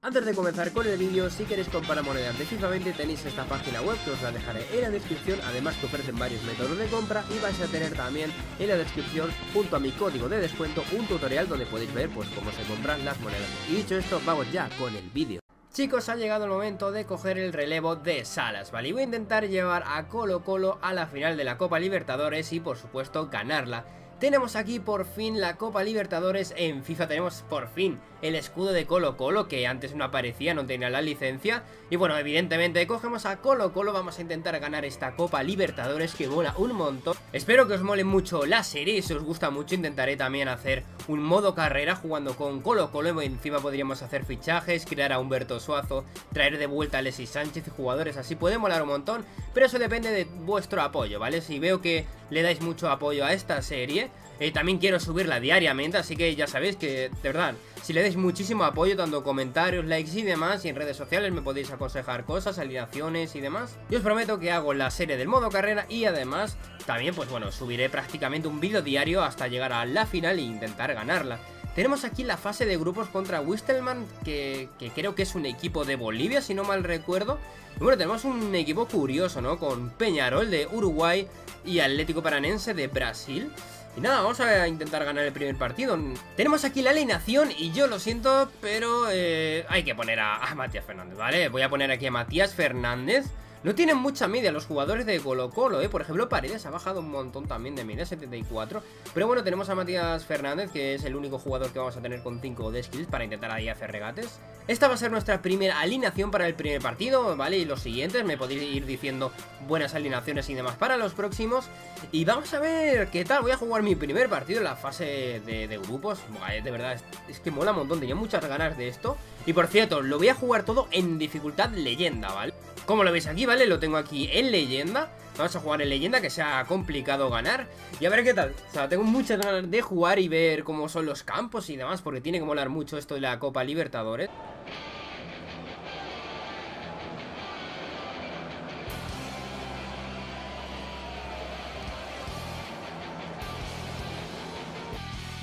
Antes de comenzar con el vídeo, si queréis comprar monedas de FIFA 20 tenéis esta página web que os la dejaré en la descripción, además que ofrecen varios métodos de compra y vais a tener también en la descripción junto a mi código de descuento un tutorial donde podéis ver pues cómo se compran las monedas. Y dicho esto, vamos ya con el vídeo. Chicos, ha llegado el momento de coger el relevo de Salas, ¿vale? Y voy a intentar llevar a Colo Colo a la final de la Copa Libertadores y por supuesto ganarla. Tenemos aquí por fin la Copa Libertadores en FIFA, tenemos por fin el escudo de Colo Colo que antes no aparecía, no tenía la licencia. Y bueno, evidentemente cogemos a Colo Colo, vamos a intentar ganar esta Copa Libertadores que mola un montón. Espero que os mole mucho la serie si os gusta mucho intentaré también hacer un modo carrera jugando con Colo Colo. Encima podríamos hacer fichajes, crear a Humberto Suazo, traer de vuelta a Alexis Sánchez y jugadores así, puede molar un montón pero eso depende de vuestro apoyo, ¿vale? Si veo que le dais mucho apoyo a esta serie también quiero subirla diariamente, así que ya sabéis que, de verdad, si le dais muchísimo apoyo, tanto comentarios, likes y demás, y en redes sociales me podéis aconsejar cosas, alineaciones y demás. Yo os prometo que hago la serie del modo carrera y además también, pues bueno, subiré prácticamente un vídeo diario hasta llegar a la final e intentar ganarla. Tenemos aquí la fase de grupos contra Wistelman, que, que, creo que es un equipo de Bolivia, si no mal recuerdo. Y bueno, tenemos un equipo curioso, ¿no? Con Peñarol de Uruguay y Atlético Paranense de Brasil. Y nada, vamos a intentar ganar el primer partido Tenemos aquí la alineación y yo lo siento, pero eh, hay que poner a, a Matías Fernández, ¿vale? Voy a poner aquí a Matías Fernández no tienen mucha media los jugadores de Colo Colo, ¿eh? Por ejemplo, Paredes ha bajado un montón también de media, 74. Pero bueno, tenemos a Matías Fernández, que es el único jugador que vamos a tener con 5 de skills para intentar ahí hacer regates. Esta va a ser nuestra primera alineación para el primer partido, ¿vale? Y los siguientes, me podéis ir diciendo buenas alineaciones y demás para los próximos. Y vamos a ver qué tal. Voy a jugar mi primer partido en la fase de, grupos. de verdad, es, es que mola un montón, tenía muchas ganas de esto. Y por cierto, lo voy a jugar todo en dificultad leyenda, ¿vale? Como lo veis aquí, ¿vale? Lo tengo aquí en leyenda. Vamos a jugar en leyenda, que sea complicado ganar. Y a ver qué tal. O sea, tengo muchas ganas de jugar y ver cómo son los campos y demás Porque tiene que molar mucho esto de la Copa Libertadores.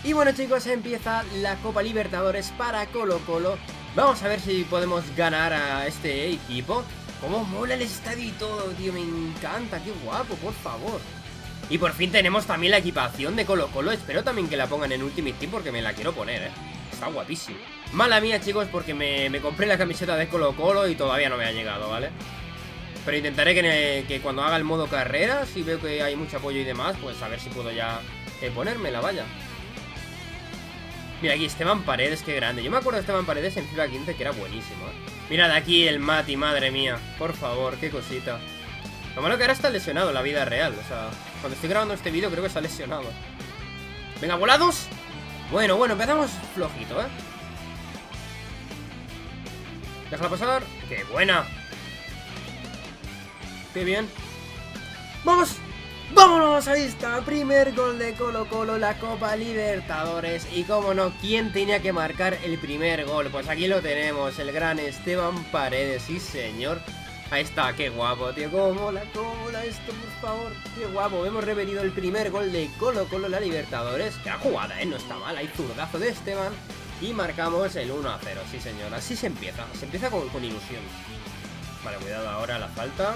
Y bueno chicos, empieza la Copa Libertadores para Colo Colo Vamos a ver si podemos ganar a este equipo Cómo mola el estadio y todo, tío, me encanta, qué guapo, por favor. Y por fin tenemos también la equipación de Colo Colo. Espero también que la pongan en Ultimate Team porque me la quiero poner, eh. Está guapísimo. Mala mía, chicos, porque me, compré la camiseta de Colo Colo y todavía no me ha llegado, ¿vale? Pero intentaré que, cuando haga el modo carrera, si veo que hay mucho apoyo y demás Pues a ver si puedo ya eh, ponérmela, vaya Mira aquí, Esteban Paredes, qué grande Yo me acuerdo de Esteban Paredes en FIFA 15 que era buenísimo, ¿eh? Mirad aquí el Mati, madre mía. Por favor, qué cosita. Lo malo que ahora está lesionado en la vida real. O sea, cuando estoy grabando este vídeo creo que está lesionado. Venga, volados. Bueno, bueno, empezamos flojito, ¿eh? Déjala pasar. ¡Qué buena! ¡Qué bien! ¡Vamos! ¡Vámonos! Ahí está, primer gol de Colo Colo, la Copa Libertadores. Y como no, ¿quién tenía que marcar el primer gol? Pues aquí lo tenemos, el gran Esteban Paredes, sí señor. Ahí está, qué guapo, tío, cómo mola, cómo mola esto, por favor Qué guapo, hemos revenido el primer gol de Colo Colo, la Libertadores. Que la jugada, ¿eh? No está mal, hay zurdazo de Esteban. Y marcamos el 1 a 0, sí señor, así se empieza, se empieza con, con ilusión. Vale, cuidado ahora la falta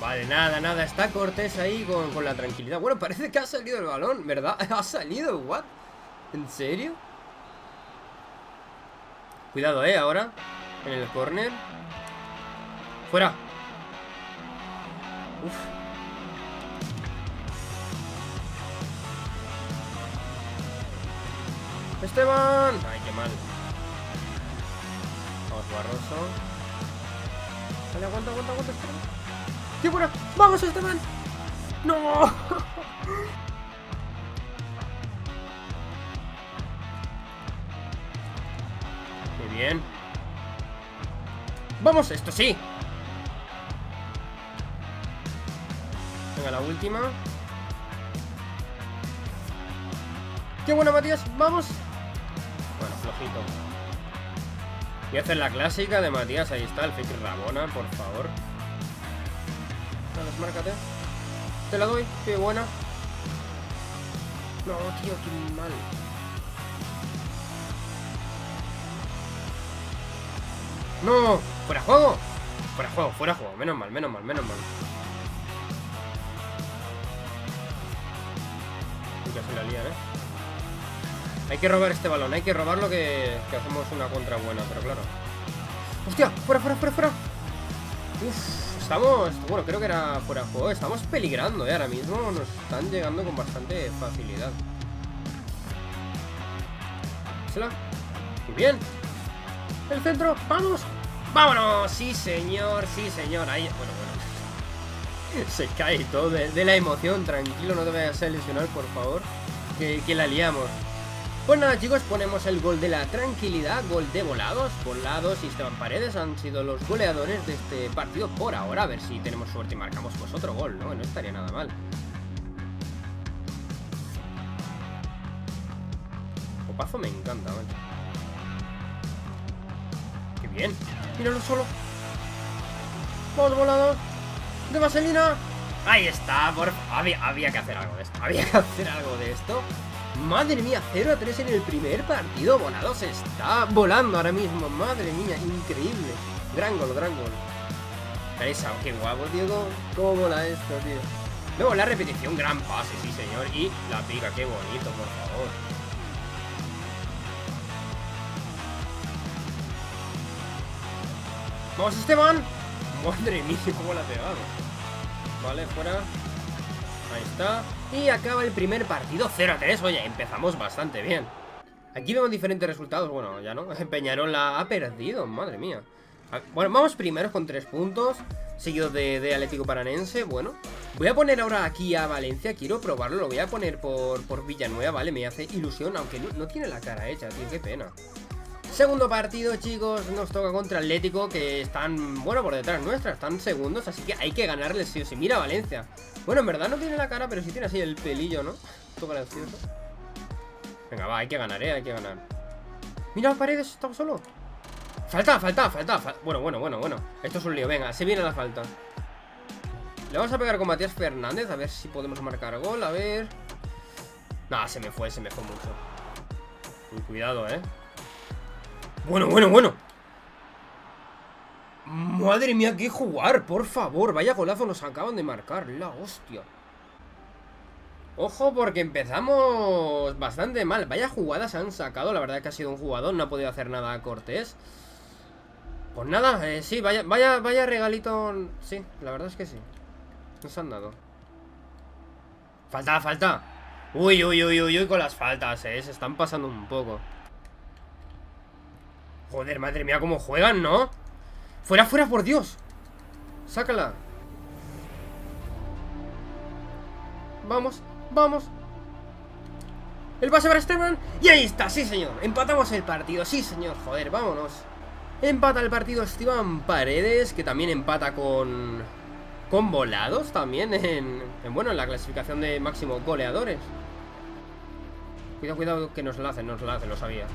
Vale, nada, nada, está Cortés ahí con, la tranquilidad Bueno, parece que ha salido el balón, ¿verdad? ¿Ha salido? ¿What? ¿En serio? Cuidado, eh, ahora En el corner Fuera Uf Esteban Ay, qué mal Vamos, Barroso Vale, aguanta, aguanta, aguanta, Esteban ¡Qué bueno! ¡Vamos, Esteban! ¡No! ¡Qué bien! ¡Vamos! ¡Esto sí! Venga, la última ¡Qué bueno, Matías! ¡Vamos! Bueno, flojito Voy a hacer la clásica de Matías Ahí está, el fake Rabona, por favor márcate. Te la doy, qué buena. No, tío, qué mal. ¡No! ¡Fuera juego! Fuera juego, fuera juego. Menos mal, menos mal, menos mal. Uy, casi la lía, ¿eh? Hay que robar este balón, hay que robarlo que, que hacemos una contra buena, pero claro. ¡Hostia! ¡Fuera, fuera, fuera, fuera! Uf, estamos... Bueno, creo que era fuera de juego. Estamos peligrando, ¿eh? Ahora mismo nos están llegando con bastante facilidad. ¿Sela? Muy bien. El centro, ¡vamos! ¡Vámonos! Sí, señor, sí, señor. Ahí, bueno, bueno. Se cae todo de, la emoción. Tranquilo, no te vayas a lesionar, por favor. Que, que la liamos. Pues nada chicos, ponemos el gol de la tranquilidad, gol de volados, volados y Esteban Paredes han sido los goleadores de este partido por ahora, a ver si tenemos suerte y marcamos pues otro gol, ¿no? No estaría nada mal. Copazo me encanta, ¿vale? ¡Qué bien! ¡Míralo solo! ¡Vamos volados! ¡De vaselina! Ahí está, por... Había, había que hacer algo de esto, había que hacer algo de esto Madre mía, 0 a 3 en el primer partido. Volados está volando ahora mismo. Madre mía, increíble. Gran gol, gran gol. Esa, qué guapo, tío. ¿Cómo, mola esto, tío? Luego la repetición, gran pase, sí, señor. Y la pica, qué bonito, por favor. ¡Vamos, Esteban! Madre mía, cómo la ha pegado. Vale, fuera. Ahí está. Y acaba el primer partido 0 a 3. Oye, empezamos bastante bien. Aquí vemos diferentes resultados. Bueno, ya no. Peñarol la ha perdido. Madre mía. Bueno, vamos primero con 3 puntos. Seguido de, Atlético Paranense. Bueno, voy a poner ahora aquí a Valencia. Quiero probarlo. Lo voy a poner por, por Villanueva, ¿vale? Me hace ilusión. Aunque no, no tiene la cara hecha, tío. Qué pena. Segundo partido, chicos, nos toca contra Atlético, que están, bueno, por detrás nuestra, están segundos, así que hay que ganarles sí o sí. Mira Valencia. Bueno, en verdad no tiene la cara, pero sí tiene así el pelillo, ¿no? Todo gracioso. Venga, va, hay que ganar, ¿eh? Hay que ganar. Mira, Paredes, estamos solo. Falta, falta, falta, Bueno, bueno, bueno, bueno. Esto es un lío, venga, se viene la falta. Le vamos a pegar con Matías Fernández, a ver si podemos marcar gol, a ver... Nah, se me fue, se me fue mucho. cuidado, ¿eh? Bueno, bueno, bueno. Madre mía, qué jugar, por favor. Vaya golazo nos acaban de marcar. La hostia. Ojo, porque empezamos bastante mal. Vaya jugadas han sacado. La verdad que ha sido un jugador. No ha podido hacer nada a Cortés. Pues nada, eh, sí, vaya, vaya, vaya regalito. Sí, la verdad es que sí. Nos han dado. Falta, falta. Uy, uy, uy, uy, uy, con las faltas, eh. Se están pasando un poco. Joder, madre mía, cómo juegan, ¿no? Fuera, fuera, por Dios. Sácala. Vamos, vamos. El pase para Esteban. Y ahí está, sí señor. Empatamos el partido, sí señor, joder, vámonos. Empata el partido Esteban Paredes Que también empata con Con volados también en, en Bueno, en la clasificación de máximo goleadores. Cuidado, cuidado que nos la hacen, nos la hacen, lo sabía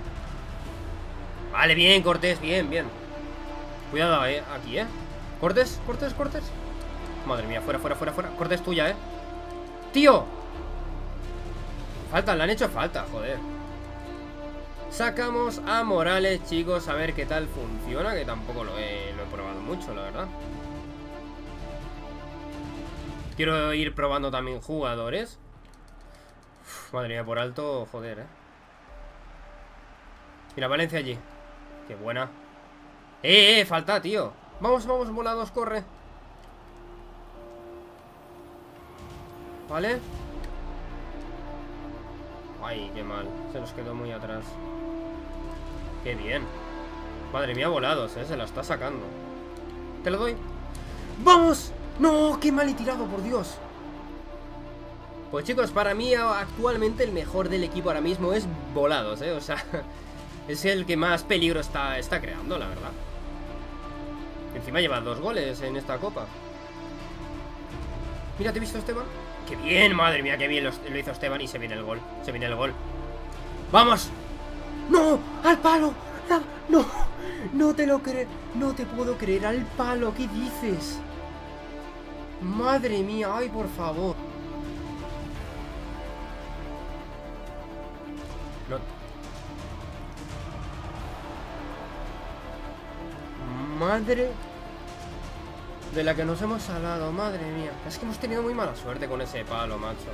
Vale, bien, Cortés, bien, bien. Cuidado, eh, aquí, eh. Cortés, Cortés, Cortés. Madre mía, fuera, fuera, fuera, fuera. Cortés tuya, eh. ¡Tío! Falta, le han hecho falta, joder. Sacamos a Morales, chicos A ver qué tal funciona Que tampoco lo he, lo he probado mucho, la verdad. Quiero ir probando también jugadores. Madre mía, por alto, joder, eh. Mira, Valencia allí Qué buena. ¡Eh, eh! Falta, tío. Vamos, vamos, volados, corre. ¿Vale? Ay, qué mal. Se nos quedó muy atrás. Qué bien. Madre mía, volados, ¿eh? Se la está sacando. Te lo doy. ¡Vamos! ¡No! ¡Qué mal he tirado, por Dios! Pues chicos, para mí actualmente el mejor del equipo ahora mismo es volados, ¿eh? O sea, es el que más peligro está, está creando, la verdad. Encima lleva dos goles en esta copa. Mira, ¿te he visto, Esteban? ¡Qué bien! Madre mía, qué bien lo, hizo Esteban y se viene el gol. Se viene el gol. ¡Vamos! ¡No! ¡Al palo! ¡No! No te lo creo. No te puedo creer. ¡Al palo! ¿Qué dices? Madre mía, ay, por favor. Madre de la que nos hemos salado, madre mía. Es que hemos tenido muy mala suerte con ese palo, macho.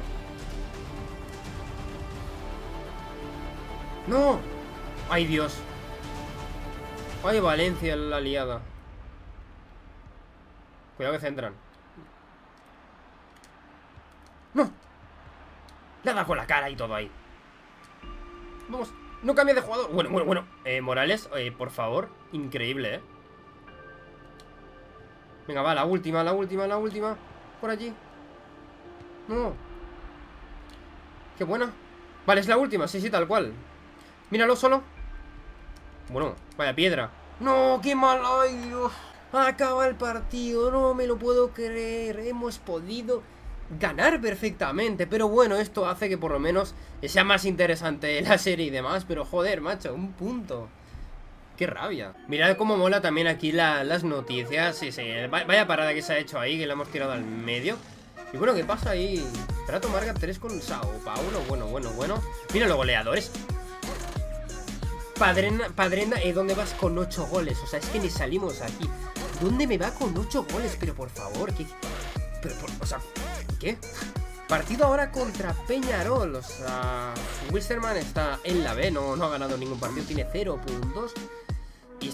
¡No! ¡Ay, Dios! ¡Ay, Valencia, la liada! Cuidado que centran. ¡No! Le ha con la cara y todo ahí. Vamos, no cambia de jugador. Bueno, bueno, bueno. Eh, Morales, eh, por favor. Increíble, ¿eh? Venga, va, la última, la última, la última. Por allí. No. Qué buena. Vale, es la última, sí, sí, tal cual. Míralo solo. Bueno, vaya piedra. No, qué mal. Ay, Dios. Acaba el partido, no me lo puedo creer. Hemos podido ganar perfectamente. Pero bueno, esto hace que por lo menos sea más interesante la serie y demás. Pero joder, macho, un punto. Qué rabia. Mirad cómo mola también aquí las noticias. Sí, sí, vaya parada que se ha hecho ahí, que la hemos tirado al medio. Y bueno, ¿qué pasa ahí? Trato Marga 3 con Sao Paulo. Bueno, bueno, bueno. Mira los goleadores. Padrena, Padrena, ¿eh, ¿dónde vas con 8 goles? O sea, es que ni salimos aquí. ¿Dónde me va con 8 goles? Pero por favor, ¿qué? Pero, por, o sea, ¿qué? Partido ahora contra Peñarol. O sea, Wisterman está en la B, no, no ha ganado ningún partido, tiene 0 puntos.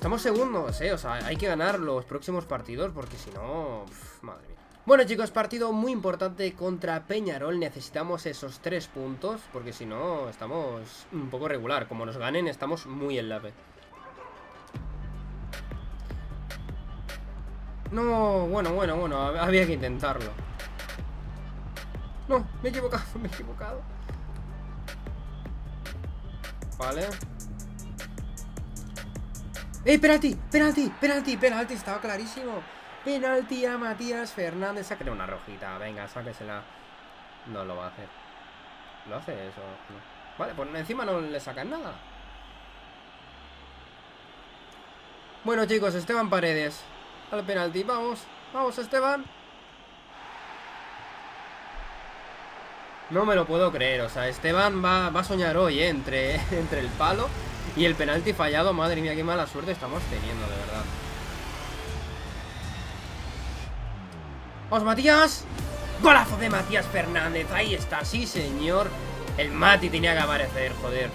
Estamos segundos, ¿eh? O sea, hay que ganar los próximos partidos porque si no... madre mía. Bueno chicos, partido muy importante contra Peñarol. Necesitamos esos tres puntos Porque si no, estamos un poco regular. Como nos ganen, estamos muy en la B. No, bueno, bueno, bueno Había que intentarlo. No, me he equivocado, me he equivocado. Vale ¡Eh, penalti! ¡Penalti! ¡Penalti! ¡Penalti! Estaba clarísimo Penalti a Matías Fernández. Sáquele una rojita. Venga, sáquesela. No lo va a hacer. ¿Lo hace eso? Vale, pues encima no le sacan nada. Bueno, chicos, Esteban Paredes. Al penalti. Vamos. Vamos, Esteban. No me lo puedo creer. O sea, Esteban va, va a soñar hoy, ¿eh? Entre, entre el palo y el penalti fallado. Madre mía, qué mala suerte estamos teniendo, de verdad. ¡Vamos, Matías! ¡Golazo de Matías Fernández! Ahí está, sí, señor. El Mati tenía que aparecer, joder.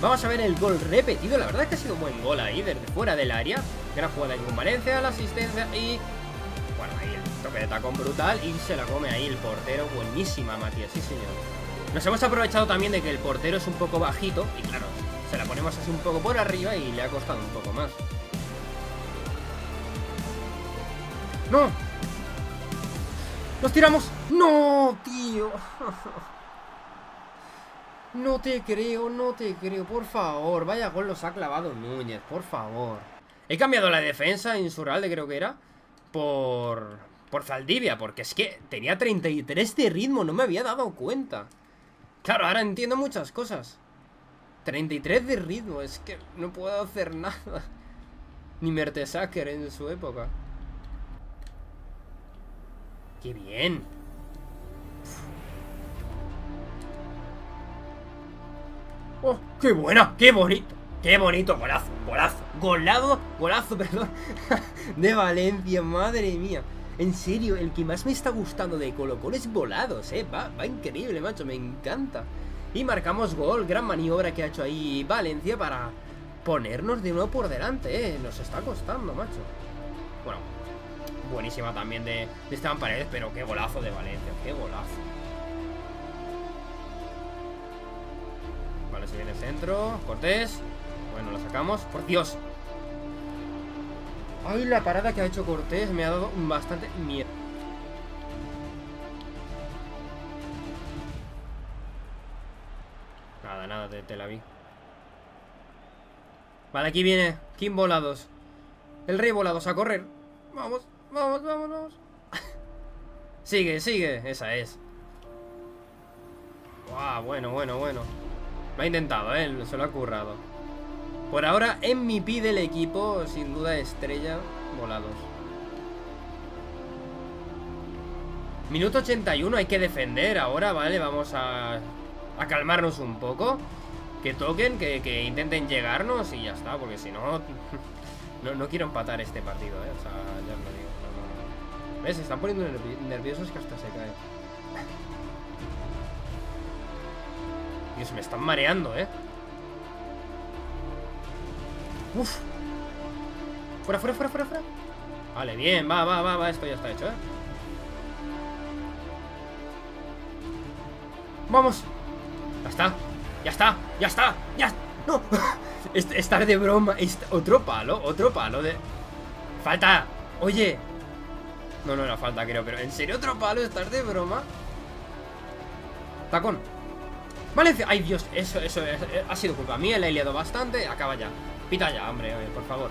Vamos a ver el gol repetido. La verdad es que ha sido un buen gol ahí, desde fuera del área. Gran jugada ahí con Valencia, la asistencia y... Bueno, ahí el toque de tacón brutal y se la come ahí el portero. Buenísima, Matías, sí, señor. Nos hemos aprovechado también de que el portero es un poco bajito y claro, se la ponemos así un poco por arriba y le ha costado un poco más. ¡No! ¡Nos tiramos! ¡No, tío! No te creo, no te creo, por favor Vaya gol los ha clavado Núñez, por favor He cambiado la defensa Insuralde creo que era Por... Por Zaldivia Porque es que tenía 33 de ritmo No me había dado cuenta Claro, ahora entiendo muchas cosas 33 de ritmo, es que no puedo hacer nada. Ni Mertesacker en su época. ¡Qué bien! ¡Oh, qué buena! ¡Qué bonito! ¡Qué bonito! Golazo, golazo, golado, golazo, perdón De Valencia, madre mía En serio, el que más me está gustando de Colo Colo es volados, eh. Va, va increíble, macho, me encanta Y marcamos gol, gran maniobra que ha hecho ahí Valencia para ponernos de nuevo por delante, eh Nos está costando, macho Bueno, buenísima también de, de Esteban Paredes, pero qué golazo de Valencia, qué golazo. Vale, se viene el centro, Cortés. Bueno, lo sacamos. ¡Por Dios! Ay, la parada que ha hecho Cortés me ha dado bastante miedo. Nada, nada, te, te la vi. Vale, aquí viene Kim Volados. El rey Volados a correr. Vamos. Vamos, vamos, vamos. sigue, sigue. Esa es. bueno, bueno, bueno. Lo ha intentado, ¿eh? Se lo ha currado. Por ahora, en mi pi del equipo, sin duda estrella, volados. Minuto 81, hay que defender ahora, ¿vale? Vamos a, a calmarnos un poco. Que toquen, que, intenten llegarnos y ya está, porque si no, no, quiero empatar este partido, ¿eh? O sea, ya os lo digo. No, ¿Ves? Se están poniendo nerviosos que hasta se cae. Dios, me están mareando, ¿eh? Uf. Fuera, fuera, fuera, fuera, fuera. Vale, bien, va, va, va, va, esto ya está hecho, ¿eh? ¡Vamos! Ya está, ya está, ya está, ya... ¡No! Estar de broma Otro palo, otro palo de... ¡Falta! Oye No, no era falta, creo, pero ¿En serio otro palo? ¿Estar de broma? Tacón Valencia, ay Dios, eso, eso, ha sido culpa mía, le he liado bastante Acaba ya, pita ya, hombre, por favor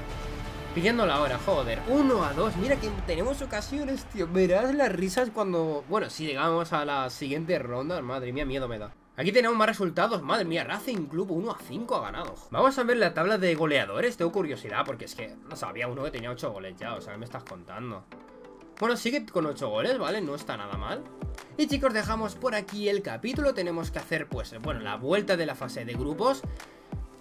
Pidiendo la hora, joder Uno a dos, mira que tenemos ocasiones, tío Verás las risas cuando... Bueno, si llegamos a la siguiente ronda Madre mía, miedo me da Aquí tenemos más resultados, madre mía, Racing Club 1 a 5 ha ganado. Vamos a ver la tabla de goleadores, tengo curiosidad Porque es que, no sabía uno que tenía 8 goles ya O sea, ¿qué me estás contando? Bueno, sigue con 8 goles, ¿vale? No está nada mal. Y chicos, dejamos por aquí el capítulo. Tenemos que hacer, pues, bueno, la vuelta de la fase de grupos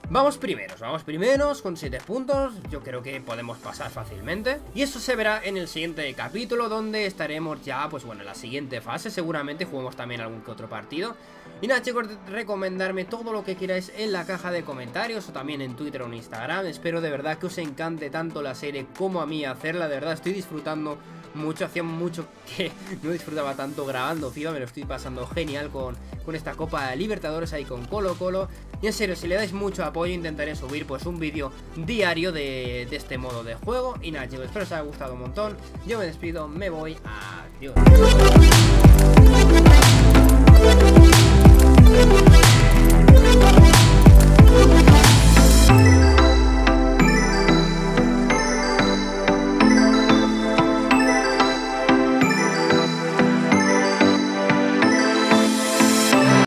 Vamos primeros, vamos primeros con 7 puntos, yo creo que podemos pasar fácilmente. Y eso se verá en el siguiente capítulo donde estaremos ya, pues bueno, en la siguiente fase. Seguramente juguemos también algún que otro partido. Y nada chicos, recomendarme todo lo que queráis en la caja de comentarios O también en Twitter o en Instagram. Espero de verdad que os encante tanto la serie como a mí hacerla. De verdad estoy disfrutando mucho, hacía mucho que no disfrutaba tanto grabando FIFA, me lo estoy pasando genial con, con esta Copa Libertadores ahí con Colo Colo. Y en serio, si le dais mucho apoyo intentaré subir pues un vídeo diario de, de este modo de juego. Y nada chicos, espero os haya gustado un montón. Yo me despido, me voy, adiós.